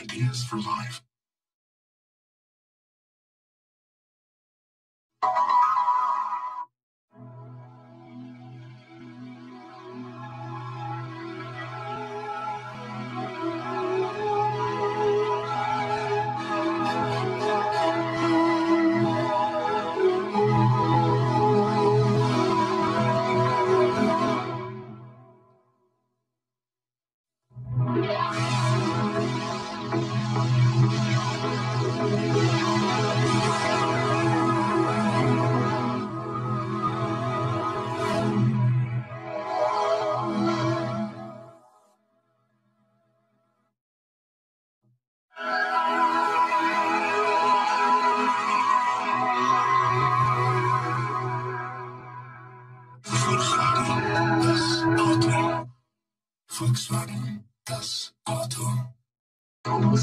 Ideas for Life.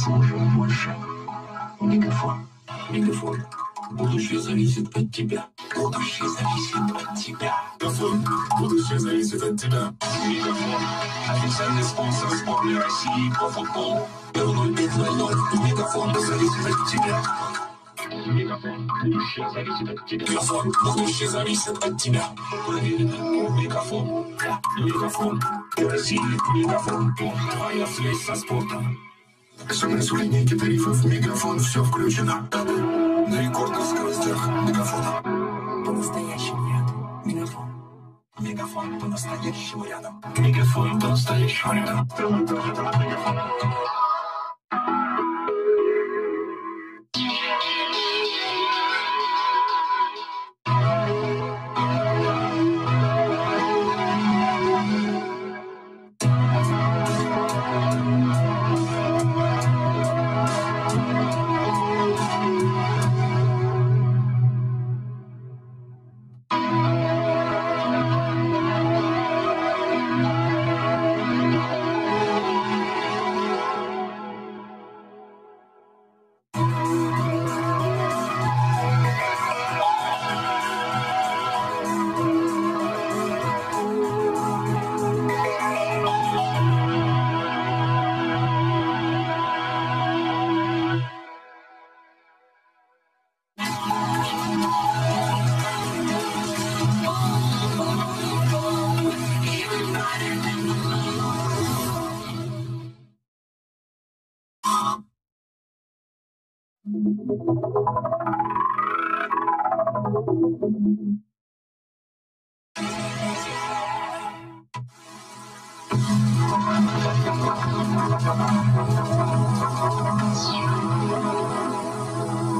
Сможем больше. Мегафон. Мегафон. Будущее зависит от тебя. Будущее зависит от тебя. Мегафон, будущее зависит от тебя. Мегафон. Официальный спонсор сборной России по футболу. 0500. Мегафон зависит от тебя. Мегафон. Будущее зависит от тебя. Мегафон, будущее зависит от тебя. Проверено. Мегафон. Мегафон. Россия. Мегафон. Твоя связь со спортом. СМС в линейке тарифов Мегафон все включено. На рекордных скоростях Мегафона. По-настоящему рядом. Мегафон. Мегафон по-настоящему рядом. Мегафон по-настоящему рядом. Thank you.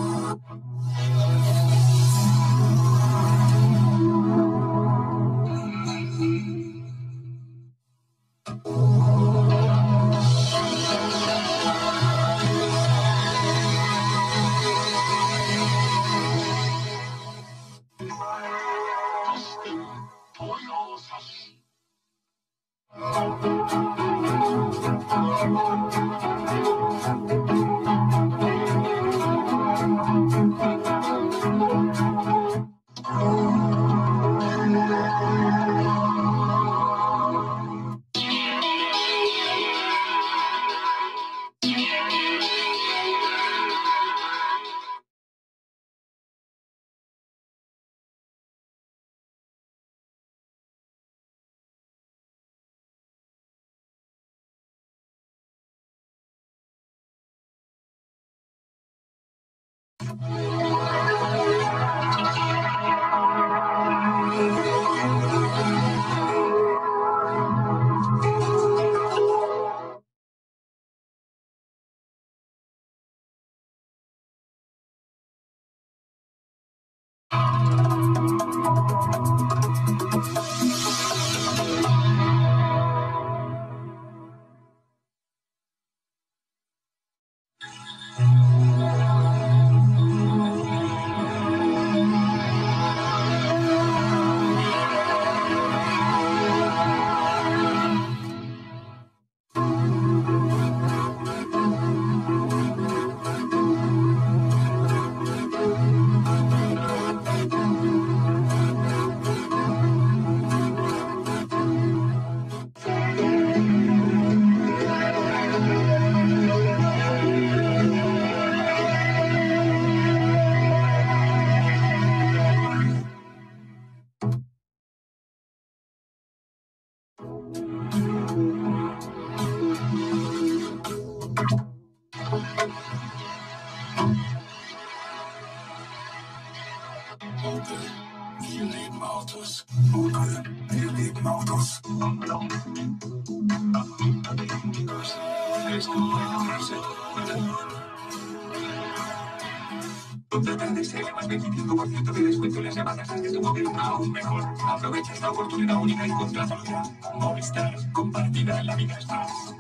Aprovecha esta oportunidad única y contrata ya. Movistar, compartida la vida es más.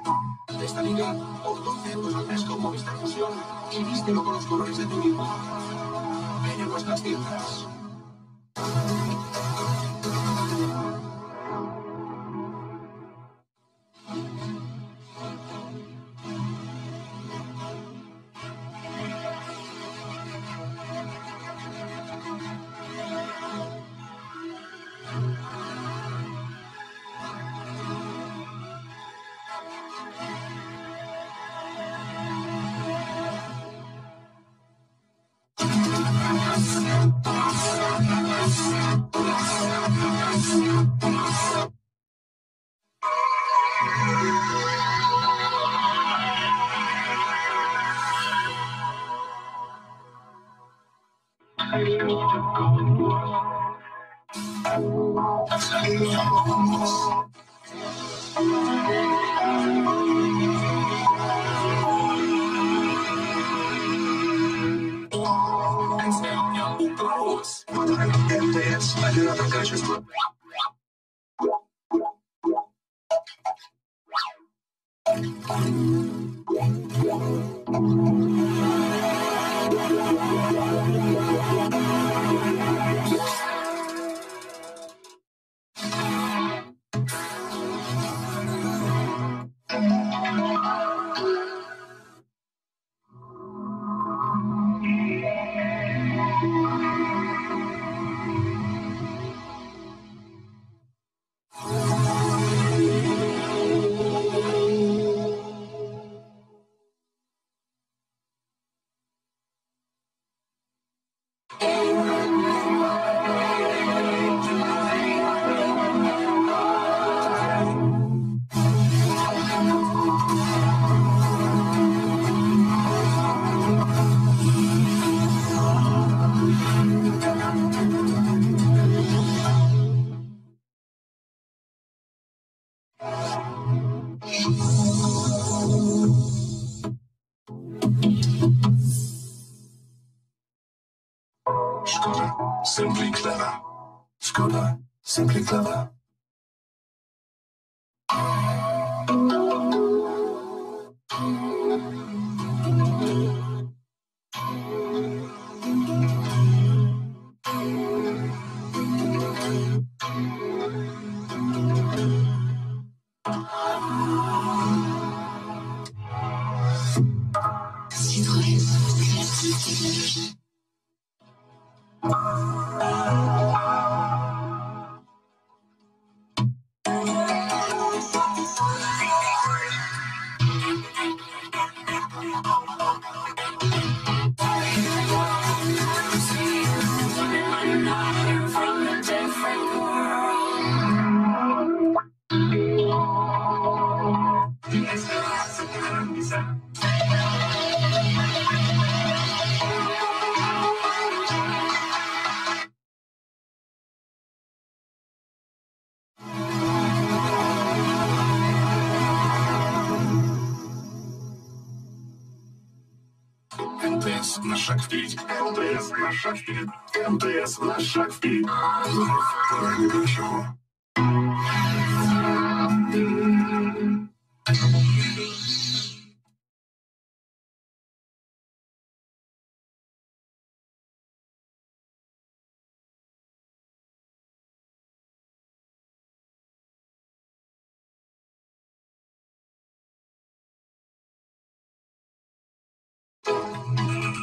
Esta liga, por 12 euros al mes con Movistar Fusión y vístelo con los colores de tu equipo. Ven en nuestras tiendas. МТС, оператор качества. Skoda, simply clever. Шаг вперед. МТС на шаг вперед. МТС на шаг вперед. Крайне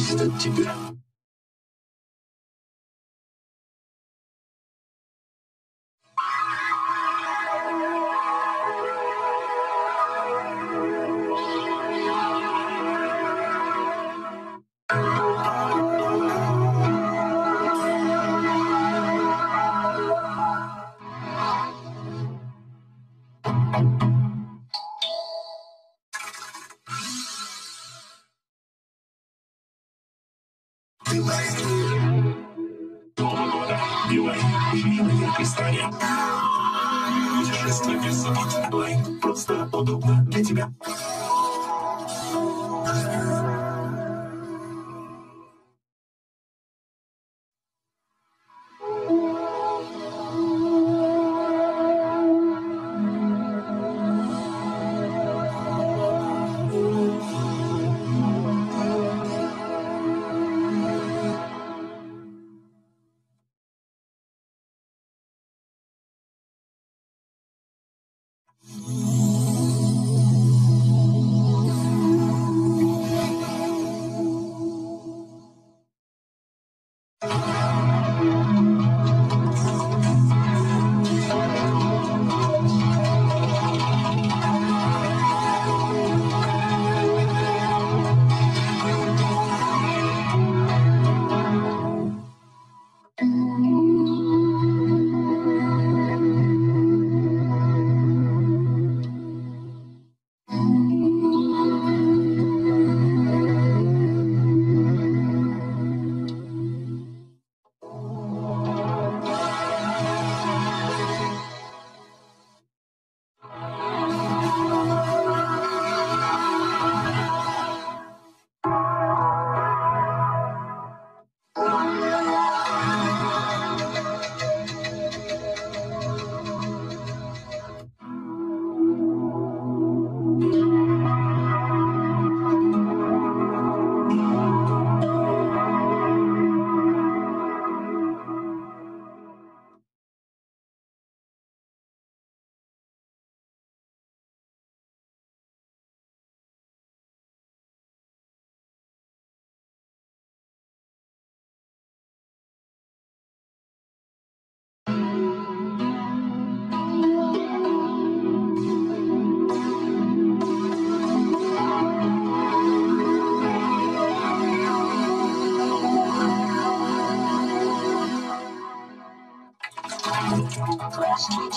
что тебе Путешествие без забот, просто удобно для тебя.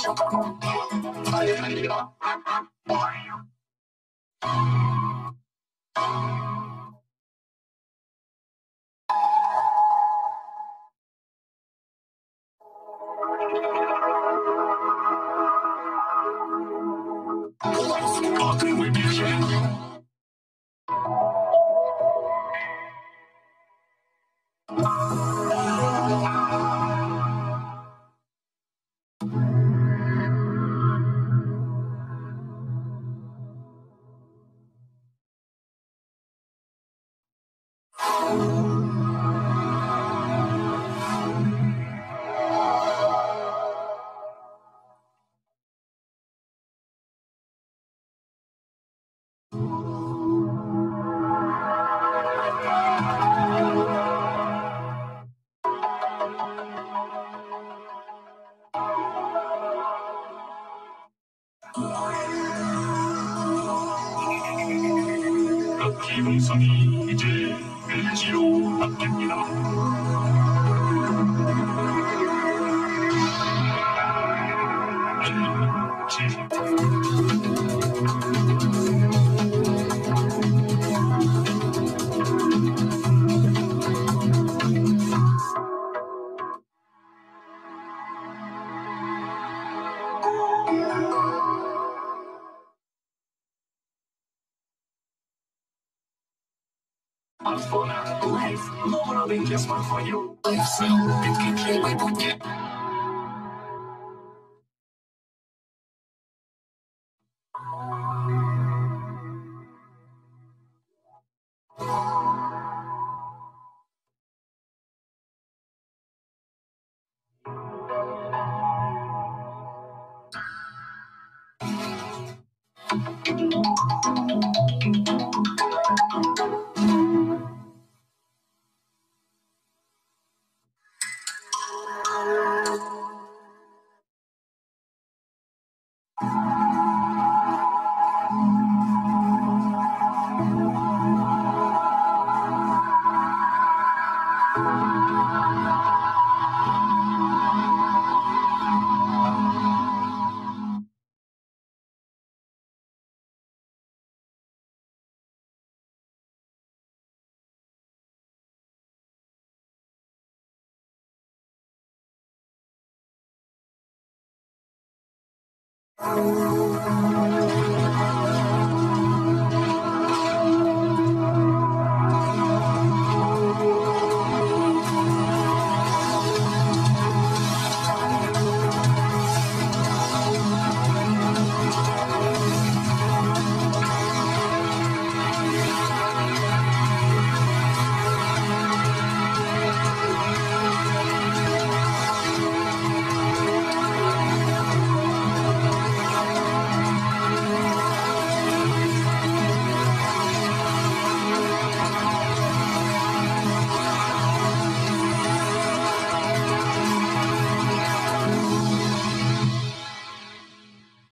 Thank you. loving just one for you. If so, it can kill my booty. Thank.